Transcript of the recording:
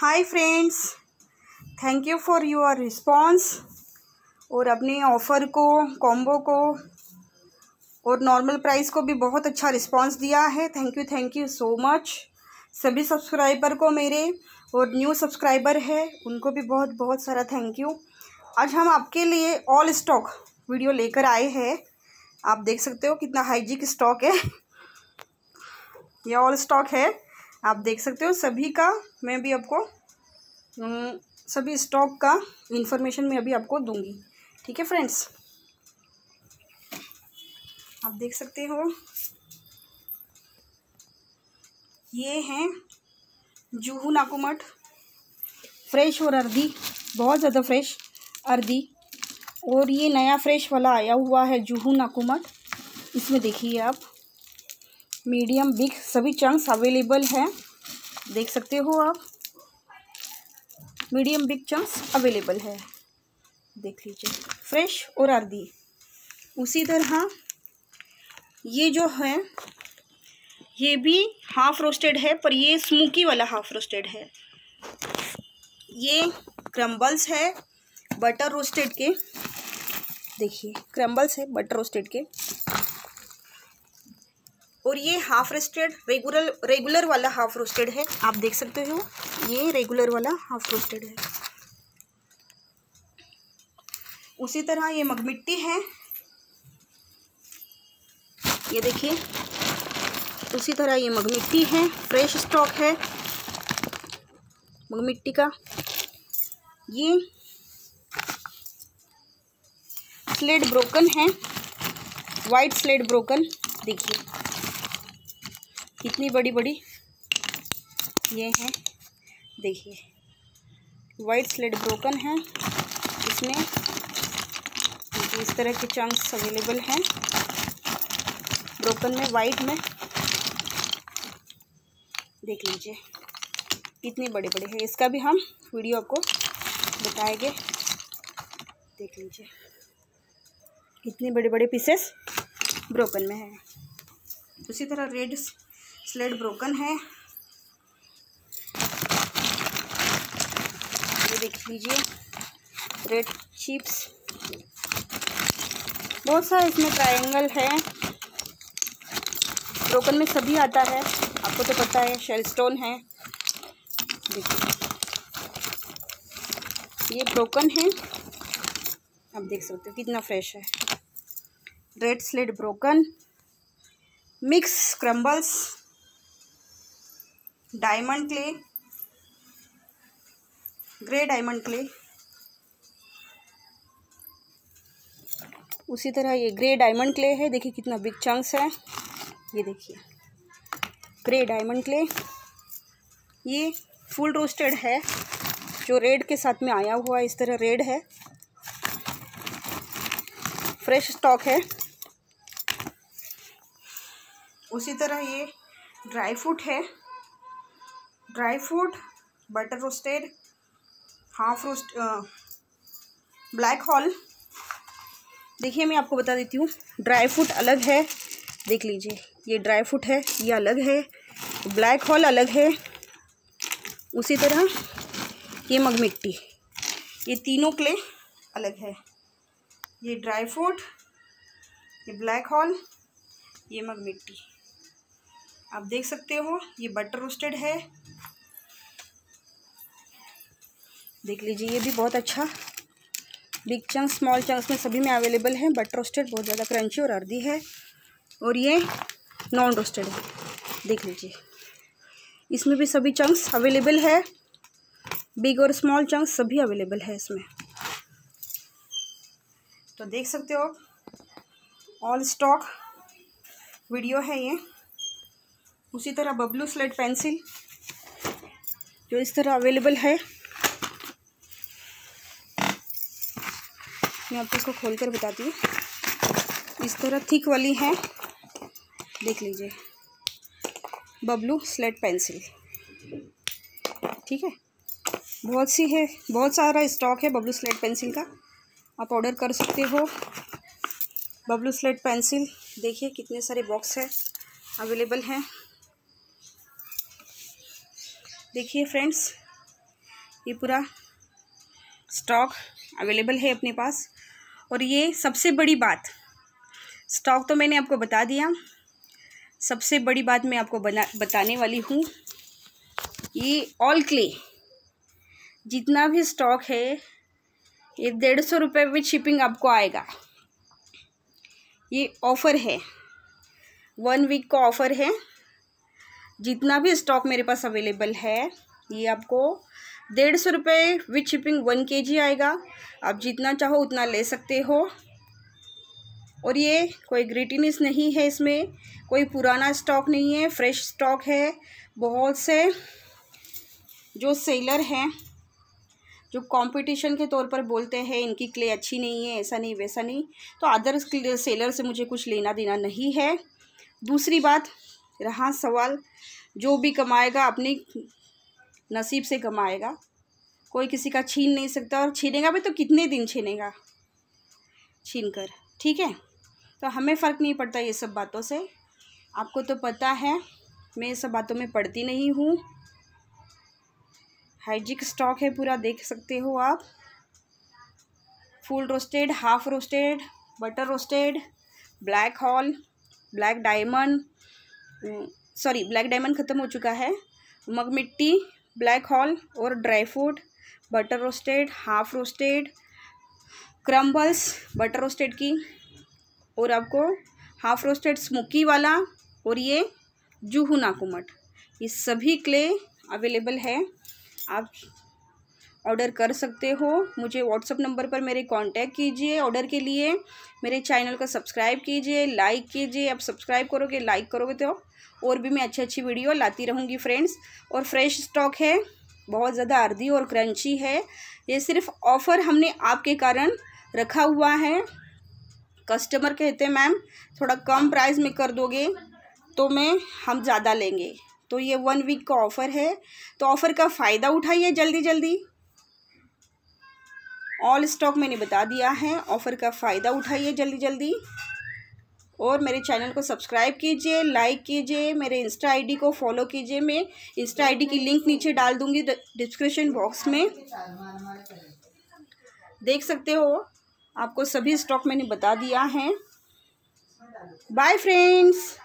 Hi friends thank you for your response और अपने offer को कॉम्बो को और नॉर्मल प्राइस को भी बहुत अच्छा रिस्पांस दिया है. Thank you thank you so much सभी सब्सक्राइबर को मेरे और न्यू सब्सक्राइबर है, उनको भी बहुत बहुत सारा थैंक यू आज हम आपके लिए ऑल स्टॉक वीडियो लेकर आए हैं. आप देख सकते हो कितना हाइजीक स्टॉक है. ये ऑल स्टॉक है. आप देख सकते हो, सभी का मैं भी आपको सभी स्टॉक का इन्फॉर्मेशन मैं अभी आपको दूँगी। ठीक है फ्रेंड्स आप देख सकते हो, ये हैं जूहू नाकुमट फ्रेश और अर्दी बहुत ज़्यादा फ्रेश अर्दी और ये नया फ्रेश वाला आया हुआ है जूहू नाकुमट इसमें देखिए आप। मीडियम बिग सभी चंक्स अवेलेबल हैं। देख सकते हो आप? मीडियम बिग चंक्स अवेलेबल है। देख लीजिए। फ्रेश और अर्दी उसी तरह ये जो है, ये भी हाफ़ रोस्टेड है, पर ये स्मोकी वाला हाफ़ रोस्टेड है। ये क्रम्बल्स है बटर रोस्टेड के। देखिए क्रम्बल्स है बटर रोस्टेड के। और ये हाफ़ रोस्टेड रेगुलर रेगुलर वाला हाफ़ रोस्टेड है। आप देख सकते हो, ये रेगुलर वाला हाफ़ रोस्टेड है। उसी तरह ये मगमिट्टी है। ये देखिए, उसी तरह ये मगमिट्टी है फ्रेश स्टॉक है। मगमिट्टी का। ये स्लेट ब्रोकन है। वाइट स्लेट ब्रोकन देखिए। कितनी बड़ी बड़ी ये हैं। देखिए। वाइट स्लेट ब्रोकन है। इसमें इस तरह के चंक्स अवेलेबल हैं। ब्रोकन में वाइट में। देख लीजिए। कितने बड़े बड़े हैं। इसका भी हम वीडियो आपको बताएँगे। देख लीजिए। कितने बड़े बड़े पीसेस ब्रोकन में है। उसी तरह रेड स्लेट ब्रोकन है। ये देख लीजिए रेड चिप्स बहुत सारा इसमें ट्रायंगल है। ब्रोकन में सभी आता है। आपको तो पता है शेल स्टोन है। देखिए ये ब्रोकन है। आप देख सकते हो कितना फ्रेश है। Red slate broken mix crumbles diamond clay, grey diamond clay. उसी तरह ये ग्रे डायमंड क्ले है, देखिए कितना बिग चंक्स है। ये देखिए, ग्रे डायमंड क्ले। ये फुल रोस्टेड है, जो रेड के साथ में आया हुआ इस तरह रेड है। फ्रेश स्टॉक है। उसी तरह ये ड्राई फ्रूट है। Dry fruit butter roasted half roast black hole देखिए, मैं आपको बता देती हूँ, ड्राई फ्रूट अलग है, देख लीजिए, ये ड्राई फ्रूट है, ये अलग है ब्लैक हॉल अलग है। उसी तरह ये मगमिट्टी ये तीनों क्ले अलग है। ये ड्राई फ्रूट, ये ब्लैक हॉल ये मग मिट्टी। आप देख सकते हो, ये बटर रोस्टेड है देख लीजिए, ये भी बहुत अच्छा। बिग चंक स्मॉल चंक्स में सभी में अवेलेबल है बट रोस्टेड बहुत ज़्यादा क्रंची और अर्दी है। और ये नॉन रोस्टेड है। देख लीजिए। इसमें भी सभी चंक्स अवेलेबल है। बिग और स्मॉल चंक्स सभी अवेलेबल है इसमें। तो देख सकते हो ऑल स्टॉक वीडियो है ये। उसी तरह बबलू स्लेट पेंसिल जो इस तरह अवेलेबल है। मैं आपको इसको खोल कर बताती हूँ। इस तरह थिक वाली है। देख लीजिए। Bablu slate pencil. ठीक है? बहुत सी है, बहुत सारा स्टॉक है बबलू स्लेट पेंसिल का। आप ऑर्डर कर सकते हो। बबलू स्लेट पेंसिल, देखिए कितने सारे बॉक्स है, अवेलेबल हैं। देखिए फ्रेंड्स, ये पूरा स्टॉक अवेलेबल है अपने पास। और ये सबसे बड़ी बात, स्टॉक तो मैंने आपको बता दिया। सबसे बड़ी बात मैं आपको बना, बताने वाली हूँ, ये ऑल क्ले। जितना भी स्टॉक है, ये डेढ़ सौ रुपये विथ शिपिंग आपको आएगा। ये ऑफ़र है। वन वीक का ऑफ़र है। जितना भी स्टॉक मेरे पास अवेलेबल है, ये आपको डेढ़ सौ रुपये विथ शिपिंग वन के जी आएगा। आप जितना चाहो उतना ले सकते हो। और ये कोई ग्रीटिनिस नहीं है इसमें। कोई पुराना स्टॉक नहीं है, फ्रेश स्टॉक है। बहुत से जो सेलर हैं, जो कंपटीशन के तौर पर बोलते हैं, इनकी क्ले अच्छी नहीं है, ऐसा नहीं, वैसा नहीं। तो अदर सेलर से मुझे कुछ लेना देना नहीं है। दूसरी बात, रहा सवाल, जो भी कमाएगा अपनी नसीब से कमाएगा। कोई किसी का छीन नहीं सकता और छीनेगा भी तो कितने दिन छीनेगा? छीन कर ठीक है? तो हमें फ़र्क नहीं पड़ता ये सब बातों से। आपको तो पता है, मैं ये सब बातों में पढ़ती नहीं हूँ। हाइजिक स्टॉक है पूरा, देख सकते हो आप। Full roasted, half roasted, butter roasted, black hole, black diamond, sorry, black diamond ख़त्म हो चुका है। मग मिट्टी ब्लैक हॉल और dry fruit, butter roasted, half roasted crumbles butter roasted की। और आपको हाफ़ रोस्टेड स्मोकी वाला और ये जूहू नाकुमट। ये सभी क्ले अवेलेबल है। आप ऑर्डर कर सकते हो। मुझे व्हाट्सअप नंबर पर मेरे कांटेक्ट कीजिए। ऑर्डर के लिए मेरे चैनल को सब्सक्राइब कीजिए, लाइक कीजिए। आप सब्सक्राइब करोगे, लाइक करोगे तो और भी मैं अच्छी अच्छी वीडियो लाती रहूँगी फ्रेंड्स। और फ्रेश स्टॉक है, बहुत ज़्यादा अर्दी और क्रंची है। ये सिर्फ़ ऑफ़र हमने आपके कारण रखा हुआ है। कस्टमर कहते हैं, मैम, थोड़ा कम प्राइस में कर दोगे तो मैं, हम ज़्यादा लेंगे। तो ये वन वीक का ऑफ़र है। तो ऑफ़र का फ़ायदा उठाइए जल्दी जल्दी ऑल स्टॉक मैंने बता दिया है। ऑफ़र का फ़ायदा उठाइए जल्दी जल्दी। और मेरे चैनल को सब्सक्राइब कीजिए, लाइक कीजिए, मेरे इंस्टा आईडी को फॉलो कीजिए। मैं इंस्टा आईडी की लिंक नीचे डाल दूँगी डिस्क्रिप्शन बॉक्स में। देख सकते हो, आपको सभी स्टॉक मैंने बता दिया है। Bye friends